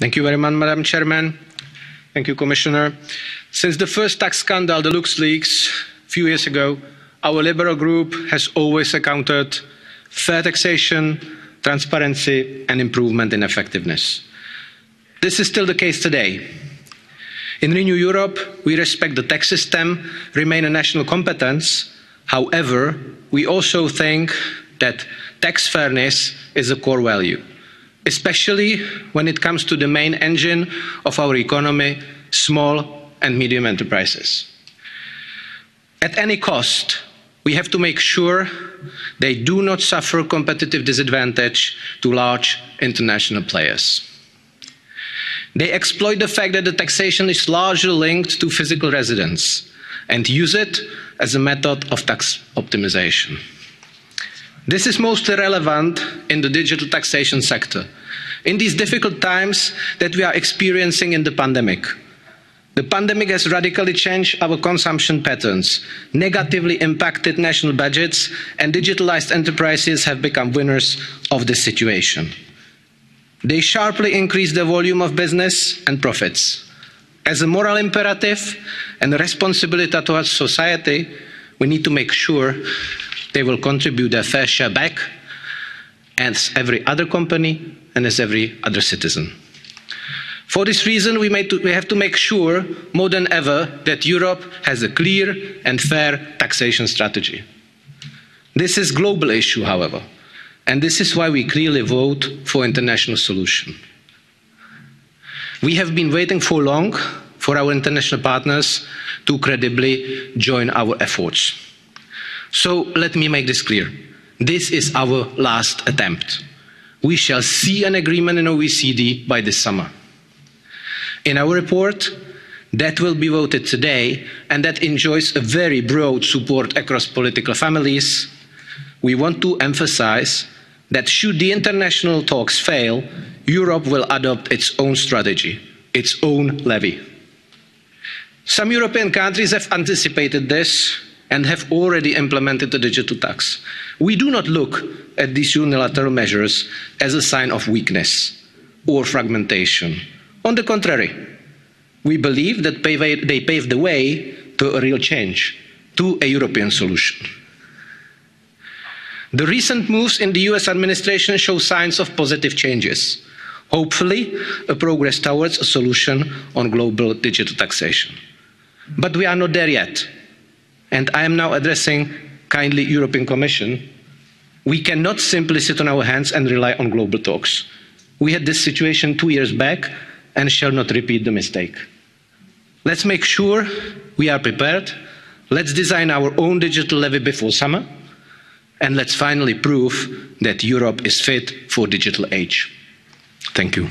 Madam President, thank you, Commissioner. Since the first tax scandal, the LuxLeaks, a few years ago, our Liberal Group has always encountered fair taxation, transparency and improvement in effectiveness. This is still the case today. In Renew Europe, we respect the tax system remain a national competence. However, we also think that tax fairness is a core value, especially when it comes to the main engine of our economy small and medium enterprises. At any cost, we have to make sure they do not suffer competitive disadvantage to large international players. They exploit the fact that the taxation is largely linked to physical residence and use it as a method of tax optimisation. This is mostly relevant in the digital taxation sector in these difficult times that we are experiencing in the pandemic. The pandemic has radically changed our consumption patterns, negatively impacted national budgets, and digitalised enterprises have become winners of this situation. They sharply increase the volume of business and profits. As a moral imperative and a responsibility towards society, we need to make sure they will contribute their fair share back as every other company and as every other citizen. For this reason, we, to, we have to make sure more than ever that Europe has a clear and fair taxation strategy. This is a global issue, however, and this is why we clearly vote for international solution. We have been waiting for long for our international partners to credibly join our efforts. So let me make this clear. This is our last attempt. We shall see an agreement in OECD by this summer. In our report, that will be voted today and that enjoys a very broad support across political families, we want to emphasise that should the international talks fail, Europe will adopt its own strategy, its own levy. Some European countries have anticipated this and have already implemented the digital tax. We do not look at these unilateral measures as a sign of weakness or fragmentation. On the contrary, we believe that they pave the way to a real change, to a European solution. The recent moves in the US administration show signs of positive changes, hopefully a progress towards a solution on global digital taxation. But we are not there yet and I am now addressing kindly European Commission, we cannot simply sit on our hands and rely on global talks. We had this situation two years back and shall not repeat the mistake. Let's make sure we are prepared. Let's design our own digital levy before summer. And let's finally prove that Europe is fit for digital age. Thank you.